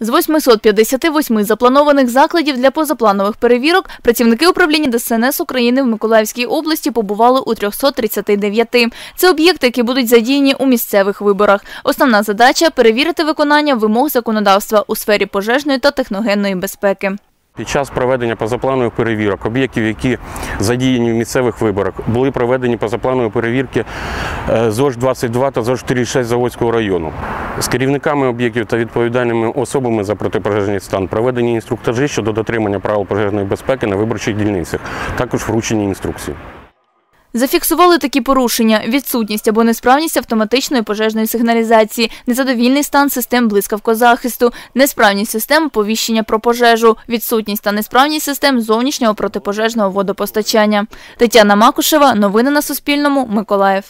З 858 запланованих закладів для позапланових перевірок працівники управління ДСНС України в Миколаївській області побували у 339. Це об'єкти, які будуть задіяні у місцевих виборах. Основна задача перевірити виконання вимог законодавства у сфері пожежної та техногенної безпеки. Під час проведення позапланових перевірок об'єктів, які задіяні в місцевих виборах, були проведені позапланові перевірки е, ЗОЖ 22 та ЗОЖ 46 Заводського району. З керівниками об'єктів та відповідальними особами за протипожежний стан проведені інструктажі щодо дотримання правил пожежної безпеки на виборчих дільницях, також вручені інструкції. Зафіксували такі порушення: відсутність або несправність автоматичної пожежної сигналізації, незадовільний стан систем блискавкозахисту, несправність систем повіщення про пожежу, відсутність та несправність систем зовнішнього протипожежного водопостачання. Тетяна Макушева. Новини на Суспільному. Миколаїв.